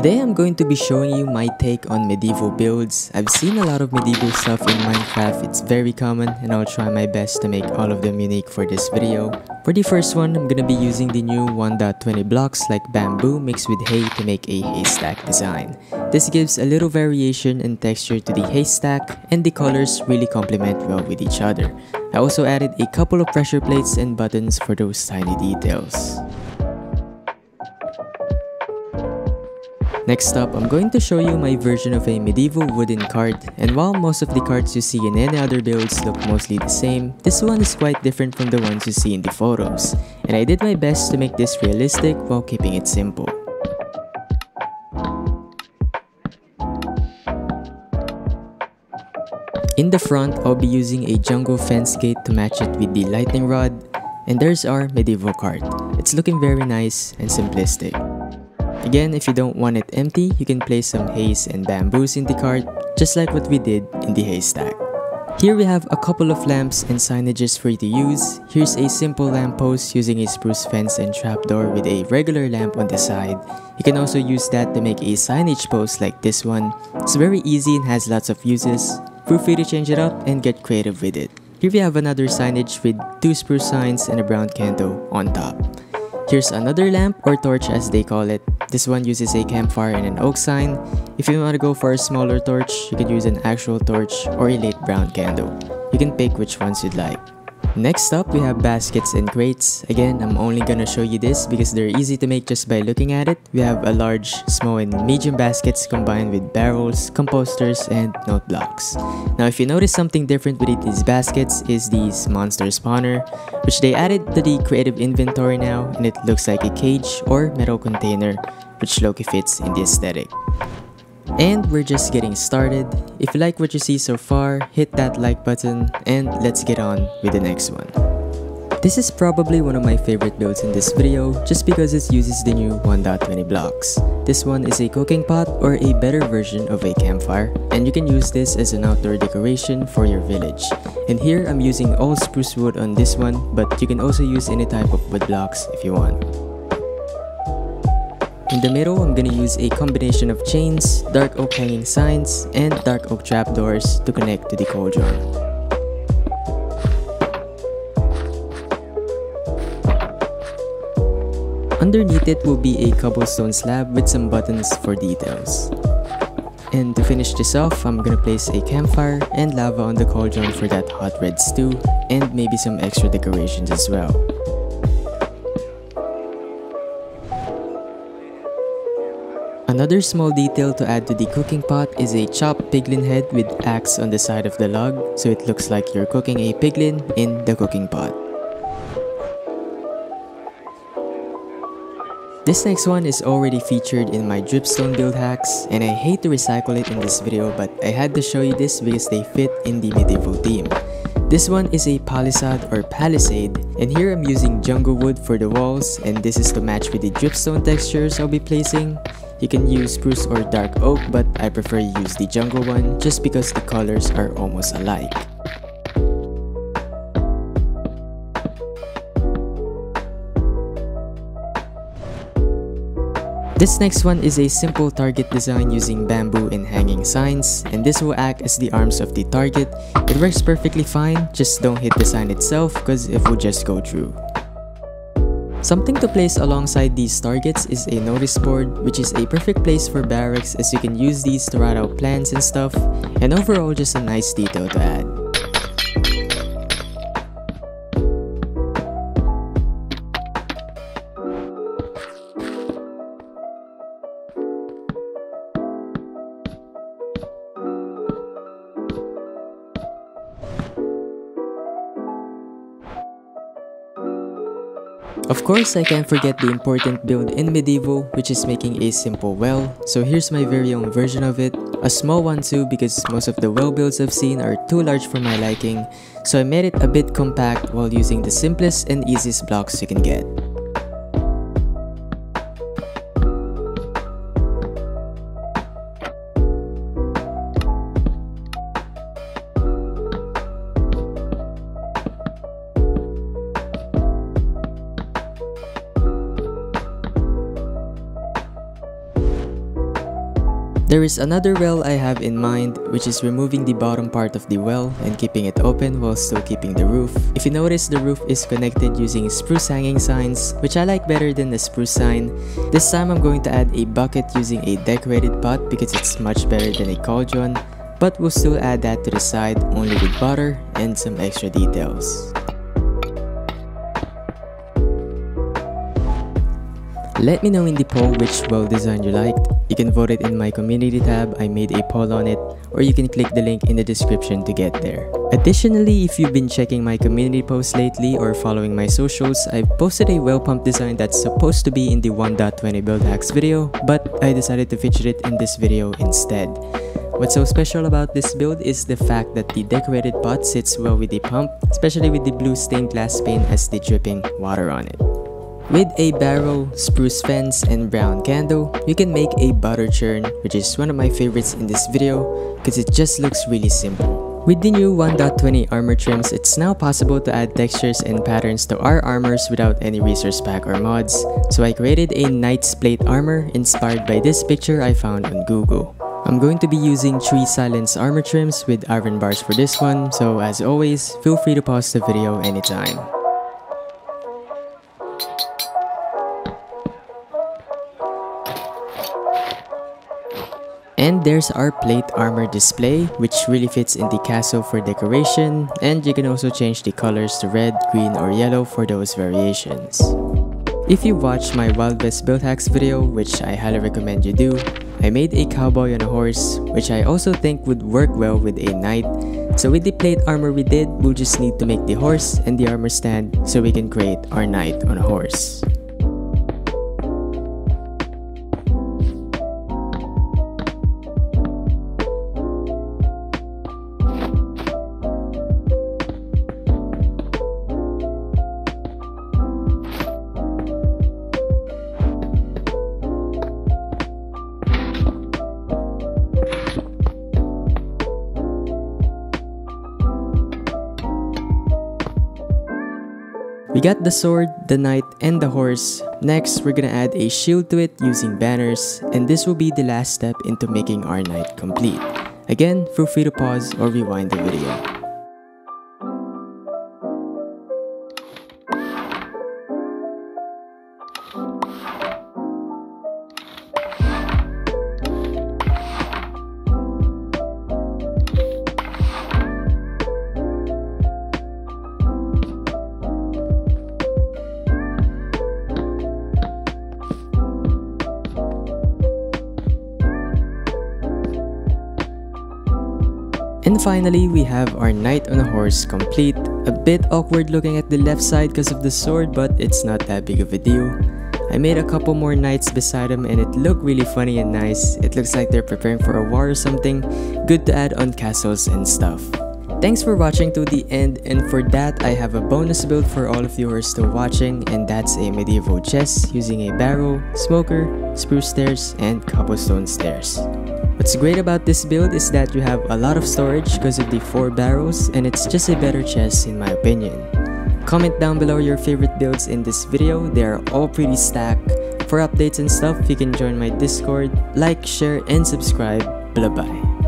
Today I'm going to be showing you my take on medieval builds. I've seen a lot of medieval stuff in Minecraft, it's very common and I'll try my best to make all of them unique for this video. For the first one, I'm gonna be using the new 1.20 blocks like bamboo mixed with hay to make a haystack design. This gives a little variation and texture to the haystack and the colors really complement well with each other. I also added a couple of pressure plates and buttons for those tiny details. Next up, I'm going to show you my version of a medieval wooden cart and while most of the carts you see in any other builds look mostly the same, this one is quite different from the ones you see in the photos and I did my best to make this realistic while keeping it simple. In the front, I'll be using a jungle fence gate to match it with the lightning rod and there's our medieval cart. It's looking very nice and simplistic. Again, if you don't want it empty, you can place some hays and bamboos in the cart, just like what we did in the haystack. Here we have a couple of lamps and signages for you to use. Here's a simple lamppost using a spruce fence and trapdoor with a regular lamp on the side. You can also use that to make a signage post like this one. It's very easy and has lots of uses. Feel free to change it up and get creative with it. Here we have another signage with two spruce signs and a brown candle on top. Here's another lamp or torch as they call it. This one uses a campfire and an oak sign. If you want to go for a smaller torch, you can use an actual torch or a late brown candle. You can pick which ones you'd like. Next up, we have baskets and crates. Again, I'm only gonna show you this because they're easy to make just by looking at it. We have a large, small, and medium baskets combined with barrels, composters, and note blocks. Now, if you notice something different with these baskets is these monster spawner, which they added to the creative inventory now, and it looks like a cage or metal container, which lowkey fits in the aesthetic. And we're just getting started. If you like what you see so far, hit that like button and let's get on with the next one. This is probably one of my favorite builds in this video just because it uses the new 1.20 blocks. This one is a cooking pot or a better version of a campfire and you can use this as an outdoor decoration for your village. And here I'm using all spruce wood on this one but you can also use any type of wood blocks if you want. In the middle, I'm gonna use a combination of chains, dark oak hanging signs, and dark oak trapdoors to connect to the cauldron. Underneath it will be a cobblestone slab with some buttons for details. And to finish this off, I'm gonna place a campfire and lava on the cauldron for that hot red stew and maybe some extra decorations as well. Another small detail to add to the cooking pot is a chopped piglin head with axe on the side of the log so it looks like you're cooking a piglin in the cooking pot. This next one is already featured in my dripstone build hacks and I hate to recycle it in this video but I had to show you this because they fit in the medieval theme. This one is a palisade or palisade and here I'm using jungle wood for the walls and this is to match with the dripstone textures I'll be placing. You can use spruce or dark oak but I prefer use the jungle one just because the colors are almost alike. This next one is a simple target design using bamboo and hanging signs and this will act as the arms of the target. It works perfectly fine, just don't hit the sign itself because it will just go through. Something to place alongside these targets is a notice board, which is a perfect place for barracks as you can use these to write out plans and stuff, and overall just a nice detail to add. Of course, I can't forget the important build in Medieval, which is making a simple well. So here's my very own version of it. A small one too because most of the well builds I've seen are too large for my liking. So I made it a bit compact while using the simplest and easiest blocks you can get. There is another well I have in mind, which is removing the bottom part of the well and keeping it open while still keeping the roof. If you notice, the roof is connected using spruce hanging signs, which I like better than the spruce sign. This time I'm going to add a bucket using a decorated pot because it's much better than a cauldron, but we'll still add that to the side only with butter and some extra details. Let me know in the poll which well design you liked. You can vote it in my community tab, I made a poll on it, or you can click the link in the description to get there. Additionally, if you've been checking my community posts lately or following my socials, I've posted a well pump design that's supposed to be in the 1.20 build hacks video, but I decided to feature it in this video instead. What's so special about this build is the fact that the decorated pot sits well with the pump, especially with the blue stained glass pane as the dripping water on it. With a barrel, spruce fence, and brown candle, you can make a butter churn, which is one of my favorites in this video because it just looks really simple. With the new 1.20 armor trims, it's now possible to add textures and patterns to our armors without any resource pack or mods, so I created a Knight's Plate armor inspired by this picture I found on Google. I'm going to be using 3 silence armor trims with iron bars for this one, so as always, feel free to pause the video anytime. And there's our plate armor display, which really fits in the castle for decoration, and you can also change the colors to red, green, or yellow for those variations. If you watched my Wild West build hacks video, which I highly recommend you do, I made a cowboy on a horse, which I also think would work well with a knight. So with the plate armor we did, we'll just need to make the horse and the armor stand so we can create our knight on a horse. We got the sword, the knight, and the horse. Next, we're gonna add a shield to it using banners, and this will be the last step into making our knight complete. Again, feel free to pause or rewind the video. Finally, we have our knight on a horse complete. A bit awkward looking at the left side because of the sword, but it's not that big of a deal. I made a couple more knights beside him and it looked really funny and nice. It looks like they're preparing for a war or something. Good to add on castles and stuff. Thanks for watching to the end and for that I have a bonus build for all of you who are still watching and that's a medieval chest using a barrel, smoker, spruce stairs, and cobblestone stairs. What's great about this build is that you have a lot of storage because of the 4 barrels and it's just a better chest in my opinion. Comment down below your favorite builds in this video, they are all pretty stacked. For updates and stuff, you can join my discord, like, share, and subscribe. Bye bye.